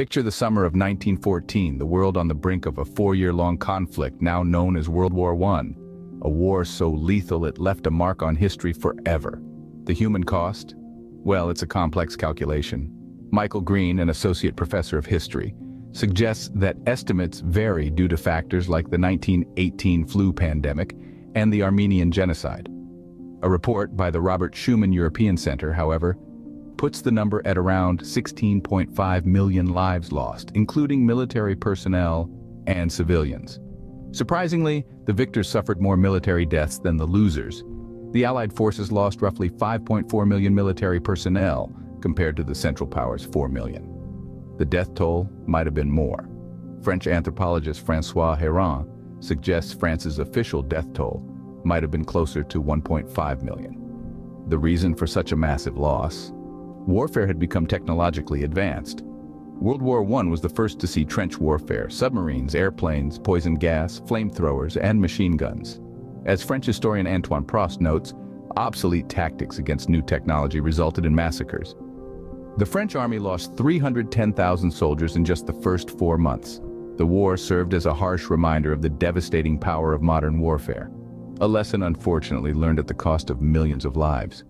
Picture the summer of 1914, the world on the brink of a four-year-long conflict now known as World War I. A war so lethal it left a mark on history forever. The human cost? Well, it's a complex calculation. Michael Green, an associate professor of history, suggests that estimates vary due to factors like the 1918 flu pandemic and the Armenian genocide. A report by the Robert Schuman European Center, however, puts the number at around 16.5 million lives lost, including military personnel and civilians. Surprisingly, the victors suffered more military deaths than the losers. The Allied forces lost roughly 5.4 million military personnel compared to the Central Powers' 4 million. The death toll might have been more. French anthropologist François Héran suggests France's official death toll might have been closer to 1.5 million. The reason for such a massive loss? Warfare had become technologically advanced. World War I was the first to see trench warfare, submarines, airplanes, poison gas, flamethrowers, and machine guns. As French historian Antoine Prost notes, obsolete tactics against new technology resulted in massacres. The French army lost 310,000 soldiers in just the first four months. The war served as a harsh reminder of the devastating power of modern warfare, a lesson unfortunately learned at the cost of millions of lives.